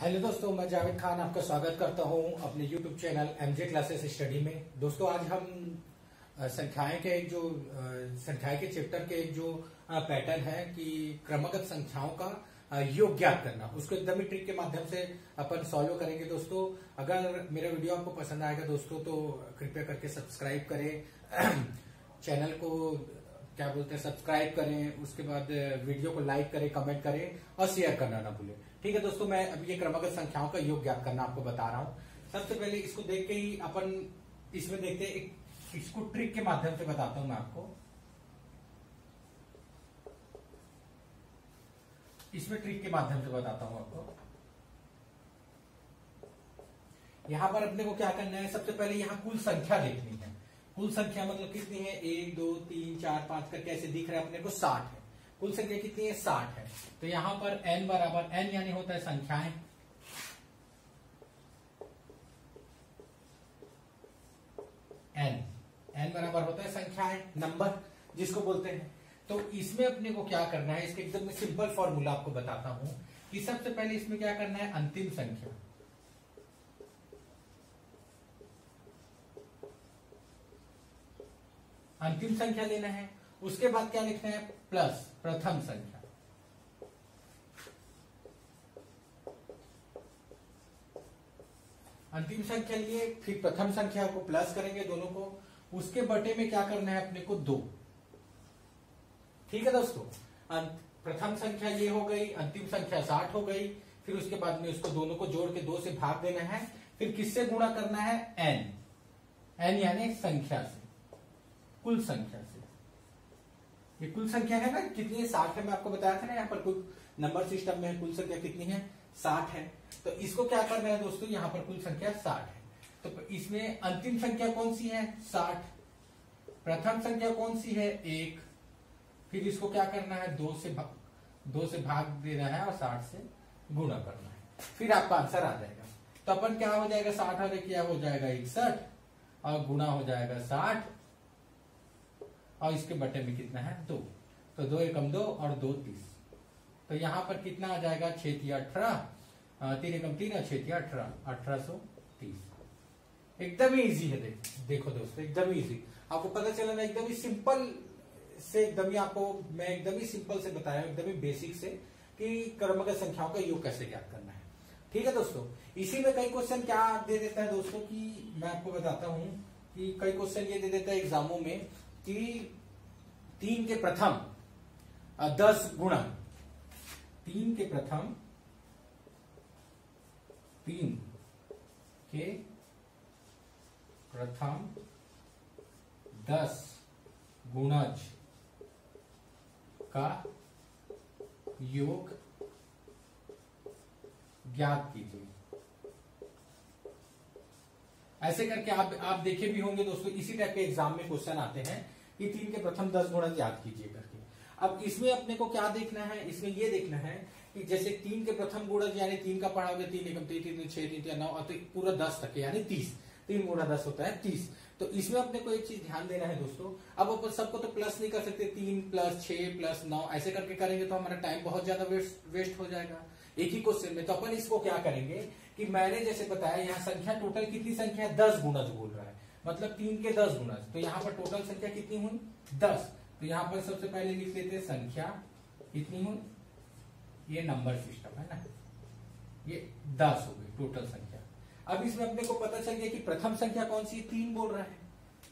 Hello दोस्तों, मैं जावेद खान आपका स्वागत करता हूँ अपने YouTube channel MJ classes study में। दोस्तों, आज हम संख्याएँ के जो संख्याएँ के चैप्टर के जो पैटर्न है कि क्रमगत संख्याओं का योग ज्ञात करना। उसको एकदम ही ट्रिक के माध्यम से अपन सॉल्व करेंगे दोस्तों। अगर मेरा वीडियो आपको पसंद आएगा दोस्तों तो कृपया करके सब्सक्राइब करें। चैनल को, क्या बोलते हैं सब्सक्राइब करें। उसके बाद वीडियो को लाइक करें कमेंट करें और शेयर करना ना भूलें। ठीक है दोस्तों, मैं अभी ये क्रमगत संख्याओं का योग ज्ञात करना आपको बता रहा हूँ। सबसे पहले इसको देख के ही अपन इसमें देखते हैं इसको ट्रिक के माध्यम से बताता हूँ मैं आपको। इसमें ट्रिक के माध्यम से बताता हूँ आपको। यहाँ पर अपने को क्या करना है, सबसे पहले यहाँ कुल संख्या देखनी है। कुल संख्या मतलब कितनी है? एक, दो, तीन, चार, पाँच करके ऐसे दिख रहा है अपने को साठ है। कुल संख्या कितनी है? साठ है। तो यहाँ पर n बराबर n यानी होता है संख्याएँ। n n बराबर होता है संख्याएँ, नंबर, जिसको बोलते हैं। तो इसमें अपने को क्या करना है? इसके एकदम सिंपल फॉर्मूला आपको बताता हूँ कि सबसे पहले इसमें क्या करना है? अंतिम संख्या। अंतिम संख्या लेना है। उसके बाद क्या लिखना है? प्लस। प्रथम संख्या। अंतिम संख्या लिए, फिर प्रथम संख्या को प्लस करेंगे दोनों को। उसके बटे में क्या करना है अपने को? दो। ठीक है दोस्तों? प्रथम संख्या ये हो गई, अंतिम संख्या साठ हो गई। फिर उसके बाद में उसको दोनों को जोड़ के दो से भाग देना है। फिर किससे गुणा करना है? एन एन यानी संख्या से। कुल संख्या से। ये कुल संख्या है ना? कितनी है? साठ है, मैं आपको बताया था ना यहाँ पर कुल नंबर सिस्टम में कुल संख्या कितनी है? साठ है। तो इसको क्या करना है दोस्तों? यहाँ पर कुल संख्या साठ है। तो इसमें अंतिम संख्या कौन सी है? साठ। प्रथम संख्या कौन सी है? एक। फिर इसको क्या करना है? दो से भाग दो से भाग देना है और साठ से गुणा करना है। फिर आपका आंसर आ जाएगा। तो अपन क्या हो जाएगा? साठ और क्या हो जाएगा? इकसठ। और गुणा हो जाएगा साठ। और इसके बटे में कितना है दो। तो दो एकम दो और दो तीस। तो यहाँ पर कितना आ जाएगा? छेतिया अठारह। तीन एकम तीन और छेतिया अठारह। अठारह सौ तीस। एकदम ही इजी है देख, देखो दोस्तों एकदम ही इजी आपको पता चला ना एकदम ही सिंपल से एकदम ही आपको मैं एकदम ही सिंपल से बताया एकदम ही बेसिक से कि क्रमगत संख्याओं का योग कैसे ज्ञात करना है। ठीक है दोस्तों? इसी में कई क्वेश्चन क्या दे देता है दोस्तों कि मैं आपको बताता हूँ कि कई क्वेश्चन ये दे देता है एग्जामों में कि तीन के प्रथम दस गुणा, तीन के प्रथम, तीन के प्रथम दस गुणज का योग ज्ञात कीजिए। ऐसे करके आप आप देखे भी होंगे दोस्तों, इसी टाइप के एग्ज़ाम में क्वेश्चन आते हैं। कि तीन के प्रथम दस गुणज याद कीजिए करके। अब इसमें अपने को क्या देखना है? इसमें ये देखना है कि जैसे तीन के प्रथम गुणज, यानी तीन का पढ़ाओगे तीन एकम, तीन तीन छह, तीन तीन, नौ पूरा दस तक यानी तीस। तीन गुणा दस होता है तीस। तो इसमें अपने को एक चीज़ ध्यान देना है दोस्तों। अब अपन सबको तो प्लस नहीं कर सकते। तीन प्लस छह प्लस नौ, ऐसे करके करेंगे तो हमारा टाइम बहुत ज़्यादा वेस्ट वेस्ट हो जाएगा। एक ही क्वेश्चन में। तो अपन इसको क्या करेंगे कि मैंने जैसे बताया, यहाँ संख्या टोटल कितनी संख्या है? दस गुणज बोल रहा है। मतलब तीन के दस गुणज तो यहाँ पर टोटल संख्या कितनी हुई? दस। तो यहाँ पर सबसे पहले लिख लेते संख्या। कितनी हुई? ये नंबर सिस्टम है ना? ये दस हो गई टोटल संख्या। अब इसमें अपने को पता चल गया कि प्रथम संख्या कौन सी? तीन बोल रहा है।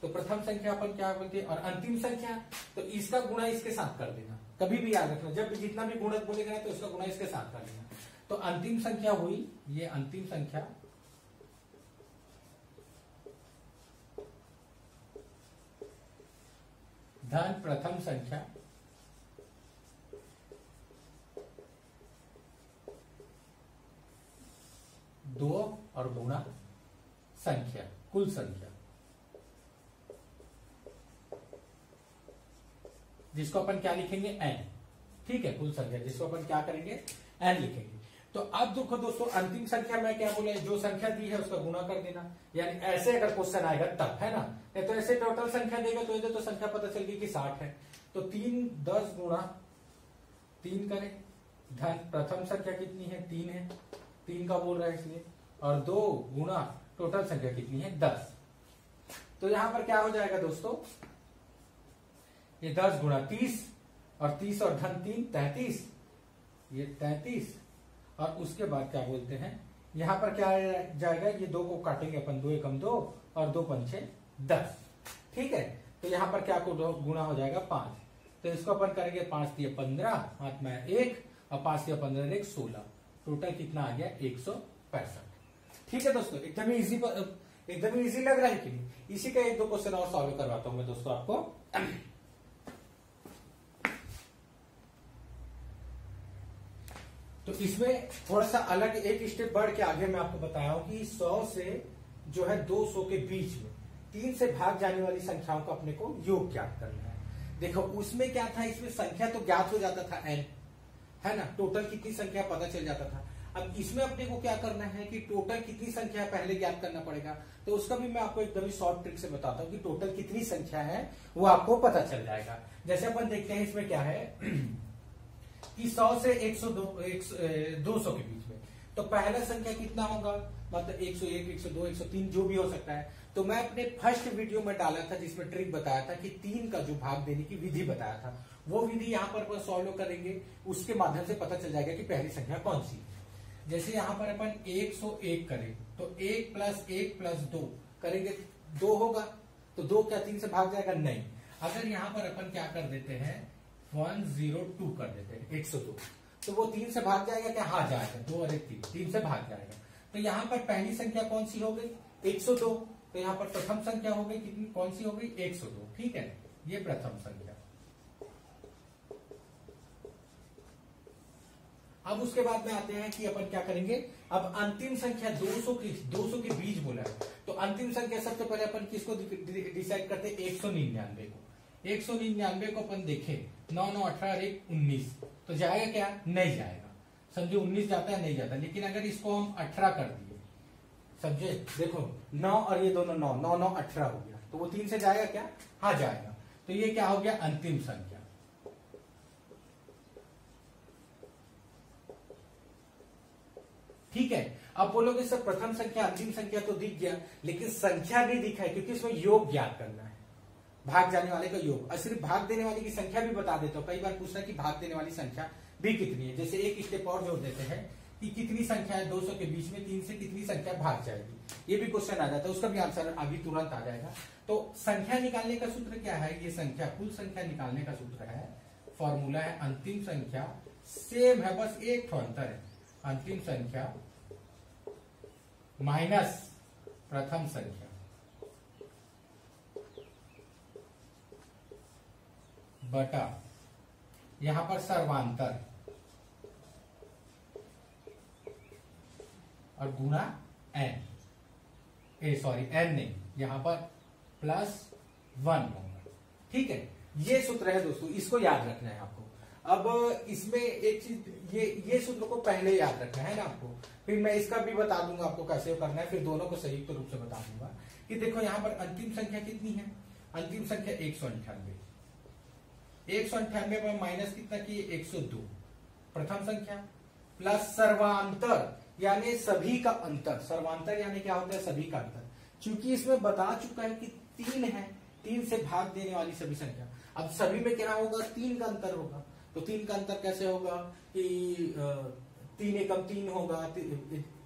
तो प्रथम संख्या अपन क्या बोलते हैं? और अंतिम संख्या? तो इसका गुणा इसके साथ कर देना। कभी भी याद रखना। जब जितना भी गुणक बोलेगा तो इसका गुणा इसके साथ कर देना। तो अंतिम संख्या हुई, ये अंतिम संख्या। धन प्रथम संख्या। दो और गुणा संख्या, कुल संख्या। जिसको अपन क्या लिखेंगे? एन ठीक है, कुल संख्या। जिसको अपन क्या करेंगे? एन लिखेंगे। तो अब देखो दोस्तों, अंतिम संख्या में क्या बोले? जो संख्या दी है उसका गुणा कर देना। यानी ऐसे अगर क्वेश्चन आएगा तब, है ना? नहीं तो ऐसे टोटल संख्या देगा तो इधर तो संख्या पता चल गई कि साठ है। तो तीन दस गुणा तीन करें। धन, प्रथम संख्या कितनी है? तीन है। तीन का बोल रहा है इसलिए। और दो गुणा टोटल संख्या कितनी है? दस। तो यहाँ पर क्या हो जाएगा दोस्तों? ये दस गुणा तीस और तीस और धन तीन, तैतीस। ये तैतीस। और उसके बाद क्या बोलते हैं? यहाँ पर क्या जाएगा? ये दो को काटेंगे अपन, दो एकम दो और दो पंचे दस। ठीक है? तो यहाँ पर क्या को गुणा हो जाएगा? पाँच। तो इसको अपन करेंगे पाँच दिए पंद्रह हाथ में एक और पाँच दिए पंद्रह एक सोलह। टोटल कितना आ गया? एक सौ पैंसठ। ठीक है दोस्तों, एकदम इजी एकदम इजी लग रहा है कि नहीं? इसी का एक दो क्वेश्चन और सॉल्व करवाता हूँ मैं दोस्तों आपको। तो इसमें थोड़ा सा अलग एक स्टेप बढ़ के आगे मैं आपको बताया हूँ कि 100 से जो है 200 के बीच में, तीन से भाग जाने वाली संख्याओं का अपने को योग ज्ञात करना है। देखो, उसमें क्या था? इसमें संख्या तो ज्ञात हो जाता था एन है ना? टोटल कितनी संख्या पता चल जाता था। अब इसमें अपने को क्या करना है कि टोटल कितनी संख्या पहले ज्ञात करना पड़ेगा? तो उसका भी मैं आपको एकदम ही शॉर्ट ट्रिक से बताता हूँ कि टोटल कितनी संख्या है, वो आपको पता चल जाएगा। जैसे अपन देखते हैं इसमें क्या है? कि सौ से एक सौ के बीच में। तो पहला संख्या कितना होगा? मतलब एक सौ एक एक सौ दो, एक सौ तीन, जो भी हो सकता है। तो मैं अपने फ़र्स्ट वीडियो में डाला था, जिसमें ट्रिक बताया था कि तीन का जो भाग देने की विधि बताया था, वो विधि यहाँ पर सॉल्व करेंगे। उसके माध्यम से पता चल जाएगा कि पहली संख्या कौन सी जैसे यहाँ पर अपन 101 करें तो एक प्लस एक प्लस दो करेंगे दो होगा। तो दो क्या, तीन से भाग जाएगा? नहीं। अगर यहाँ पर अपन क्या कर देते हैं वन ज़ीरो टू कर देते हैं, एक सौ दो। तो वो तीन से भाग जाएगा क्या? हाँ जाएगा। दो और एक तीन। तीन से भाग जाएगा। तो यहाँ पर पहली संख्या कौन सी हो गई? एक सौ दो। तो यहाँ पर प्रथम संख्या हो गई कितनी? कौन सी हो गई? एक सौ दो। ठीक है? ये प्रथम संख्या। अब उसके बाद में आते हैं कि अपन क्या करेंगे? अब अंतिम संख्या 200 की 200 के बीच बोला है। तो अंतिम संख्या सबसे पहले अपन किसको डिसाइड करते हैं? एक सौ निन्यानवे को। एक सौ निन्यानवे को अपन देखें, नौ नौ अठारह एक उन्नीस तो जाएगा क्या? नहीं जाएगा। समझो उन्नीस जाता है, नहीं जाता। लेकिन अगर इसको हम अठारह कर दिए, समझे? देखो, नौ और ये दोनों नौ नौ नौ अठारह हो गया। तो वो तीन से जाएगा क्या? हाँ जाएगा। तो ये क्या हो गया? अंतिम संख्या। ठीक है? अब बोलोगे, सर, प्रथम संख्या, अंतिम संख्या तो दिख गया, लेकिन संख्या भी दिखा है, क्योंकि इसमें योग ज्ञात करना भाग जाने वाले का योग। और सिर्फ़ भाग देने वाले की संख्या भी बता देता हूँ। कई बार पूछना कि भाग देने वाली संख्या भी कितनी है? जैसे एक स्टेप और जोड़ देते हैं कि कितनी संख्या है 200 के बीच में तीन से कितनी संख्या भाग जाएगी। ये भी क्वेश्चन आ जाता है, उसका भी आंसर अभी तुरंत आ जाएगा। तो संख्या निकालने का सूत्र क्या है? ये संख्या, कुल संख्या निकालने का सूत्र है। फॉर्मूला है, अंतिम संख्या। सेम है, बस एक तो अंतर है। अंतिम संख्या माइनस प्रथम संख्या। बटा। यहाँ पर सर्वांतर। और गुणा एन ए सॉरी एन नहीं, यहाँ पर प्लस वन होगा। ठीक है? ये सूत्र है दोस्तों, इसको याद रखना है आपको। अब इसमें एक चीज़, ये ये सूत्र को पहले याद रखना है ना आपको? फिर मैं इसका भी बता दूँगा आपको कैसे करना है, फिर दोनों को संयुक्त रूप से बता दूँगा। कि देखो, यहाँ पर अंतिम संख्या कितनी है? अंतिम संख्या एक सौ अंठानवे। एक सौ अंठानवे में माइनस कितना किए? एक सौ दो। प्रथम संख्या। प्लस सर्वांतर, यानी सभी का अंतर। सर्वांतर यानी क्या होता है? सभी का अंतर। क्योंकि इसमें बता चुका है कि तीन है, तीन से भाग देने वाली सभी संख्या। अब सभी में क्या होगा? तीन का अंतर होगा। तो तीन का अंतर कैसे होगा? कि तीन एकम तीन होगा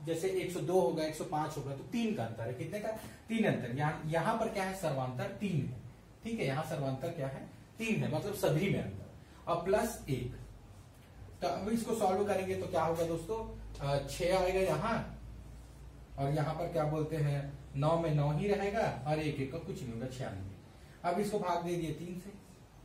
जैसे 102 होगा 105 होगा तो तीन का अंतर है। कितने का? तीन अंतर। यहाँ पर क्या है? सर्वांतर तीन है। ठीक है? यहाँ सर्वांतर क्या है? तीन है मतलब सभी में अंतर। और प्लस एक। तो अब इसको सॉल्व करेंगे तो क्या होगा दोस्तों? छ आएगा यहाँ, और यहाँ पर क्या बोलते हैं? नौ में नौ ही रहेगा, और एक एक का कुछ नहीं होगा छियानवे अब इसको भाग दे दिए तीन से,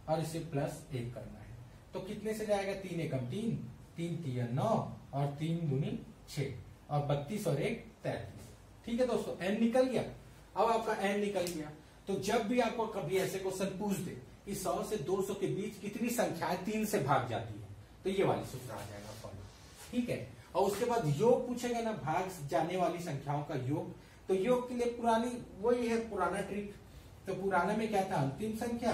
और इसे प्लस एक करना है। तो कितने से जाएगा? तीन एकम तीन तीन तीन नौ, और तीन दुनी छ और बत्तीस और एक तैतीस। ठीक है दोस्तों? एन निकल गया। अब आपका एन निकल गया। तो जब भी आपको कभी ऐसे क्वेश्चन पूछ दे कि सौ से दो सौ के बीच कितनी संख्या तीन से भाग जाती है तो ये वाली सूत्र आ जाएगा फॉलो ठीक है? और उसके बाद योग पूछेगा ना, भाग जाने वाली संख्याओं का योग तो योग के लिए पुरानी, वही है पुराना ट्रिक तो पुराने में क्या था? अंतिम संख्या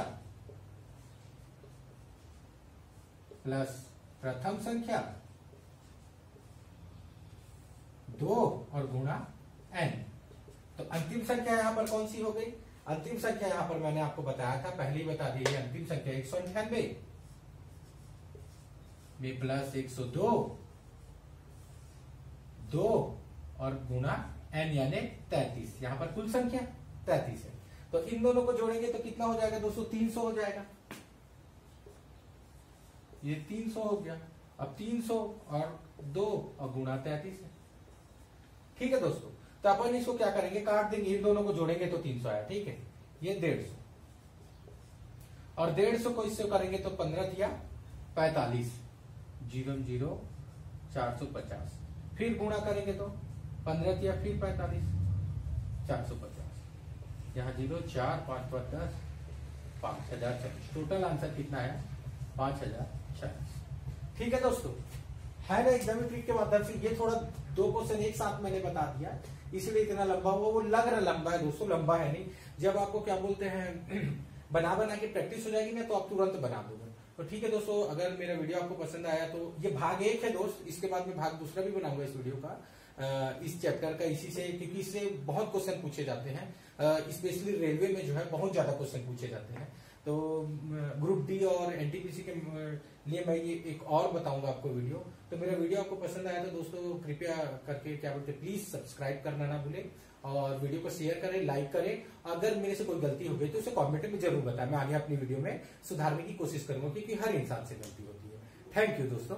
प्लस प्रथम संख्या दो और गुणा एन तो अंतिम संख्या यहाँ पर कौन सी हो गई? अंतिम संख्या यहाँ पर मैंने आपको बताया था, पहले ही बता दी अंतिम संख्या एक सौ अंठानवे प्लस एक सौ दो। दो और गुणा एन यानी तैतीस। यहाँ पर कुल संख्या तैतीस है। तो इन दोनों को जोड़ेंगे तो कितना हो जाएगा? दोस्तों तीन सौ हो जाएगा। ये तीन सौ हो गया। अब तीन सौ और दो और गुणा तैतीस है। ठीक है दोस्तों तो अपन इसको क्या करेंगे? काट देंगे। इन दोनों को जोड़ेंगे तो तीन सौ आया, ठीक है? ये डेढ़ सौ। और डेढ़ सौ को इससे करेंगे तो पंद्रह दिया, पैतालीस। ज़ीरो ज़ीरो, चार सौ पचास। फिर गुणा करेंगे तो पंद्रह दिया, फिर पैतालीस। चार सौ पचास। यहाँ ज़ीरो, चार, पाँच पाँच, दस, पाँच हज़ार चालीस टोटल आंसर कितना है? पाँच हज़ार चालीस ठीक है दोस्तों? है ना एग्ज़ाम ट्रिक के माध्यम से? ये थोड़ा दो क्वेश्चन एक साथ मैंने बता दिया। इसलिए इतना लंबा हुआ, वो लग रहा लंबा है दोस्तों, लंबा है नहीं। जब आपको क्या बोलते हैं, बना बना के प्रैक्टिस हो जाएगी ना तो आप तुरंत बना दोगे। तो ठीक है दोस्तों, अगर मेरा वीडियो आपको पसंद आया तो ये भाग एक है दोस्त, इसके बाद में भाग दूसरा भी बनाऊँगा इस वीडियो का। इस चैप्टर का, इसी से, क्योंकि इससे बहुत क्वेश्चन पूछे जाते हैं। स्पेशली रेलवे में जो है, बहुत ज़्यादा क्वेश्चन पूछे जाते हैं। तो ग्रुप डी और एनटीपीसी के लिए मैं ये एक और बताऊँगा आपको वीडियो तो मेरा वीडियो आपको पसंद आया तो दोस्तों, कृपया करके क्या बोलते प्लीज़ सब्सक्राइब करना ना भूले और वीडियो को शेयर करें लाइक करें। अगर मेरे से कोई गलती हो गई तो उसे कमेंट में ज़रूर बताएँ। मैं आगे अपनी वीडियो में सुधारने की कोशिश करूँगा, क्योंकि हर इंसान से गलती होती है। थैंक यू दोस्तों।